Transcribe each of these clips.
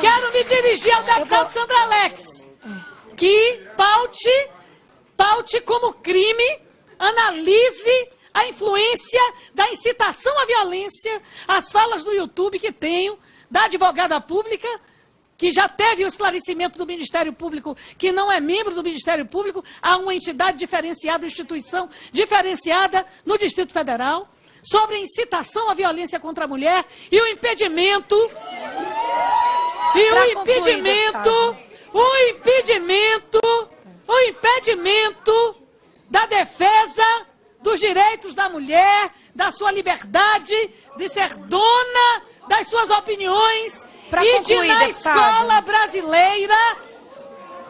Quero me dirigir ao deputado Sandra Alex, que paute, paute como crime, analise a influência da incitação à violência, as falas do YouTube que tenho, da advogada pública, que já teve o esclarecimento do Ministério Público, que não é membro do Ministério Público, há uma entidade diferenciada, instituição diferenciada no Distrito Federal, sobre incitação à violência contra a mulher e o impedimento. E o impedimento, o impedimento, o impedimento da defesa dos direitos da mulher, da sua liberdade de ser dona das suas opiniões Pra e concluir, de na deputado. escola brasileira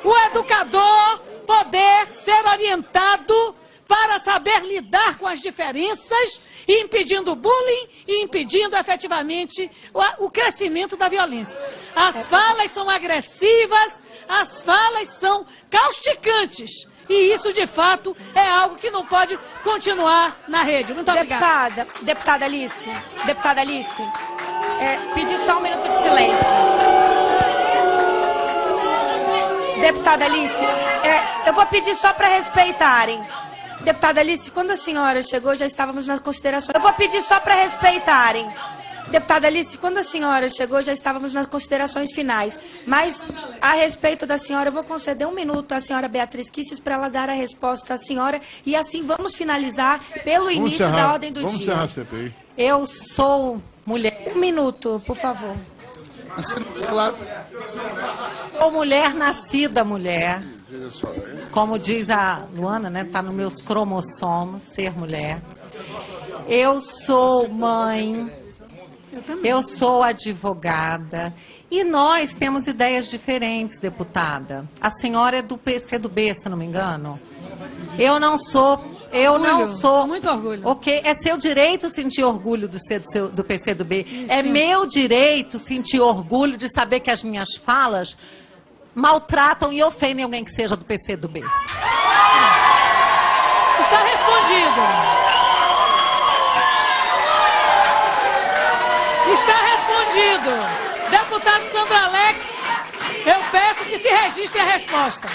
o educador poder ser orientado para saber lidar com as diferenças, impedindo o bullying e impedindo efetivamente o, o crescimento da violência. As falas são agressivas, as falas são causticantes. E isso, de fato, é algo que não pode continuar na rede. Muito obrigada. Deputada, deputada Alice, deputada Alice, é, pedir só um minuto de silêncio. Deputada Alice, é, eu vou pedir só para respeitarem. Deputada Alice, quando a senhora chegou, já estávamos nas considerações. Eu vou pedir só para respeitarem. Deputada Alice, quando a senhora chegou, já estávamos nas considerações finais. Mas, a respeito da senhora, eu vou conceder um minuto à senhora Beatriz Kisses para ela dar a resposta à senhora. E assim vamos finalizar pelo Vamos início encerrar, da ordem do vamos dia. encerrar a CPI. Eu sou mulher, Um minuto, por favor. Claro. sou mulher nascida mulher. É- Como diz a Luana, né? Tá nos meus cromossomos ser mulher. Eu sou mãe. Eu sou advogada. E nós temos ideias diferentes, deputada. A senhora é do PCdoB, se não me engano. Eu não sou. Eu não Orgulho, sou. Muito orgulho. Ok, é seu direito sentir orgulho do, ser do, seu, do PCdoB. É meu direito sentir orgulho de saber que as minhas falas maltratam e ofendem alguém que seja do PCdoB. Está respondido. Está respondido. Deputado Sandra Alex, eu peço que se registre a resposta.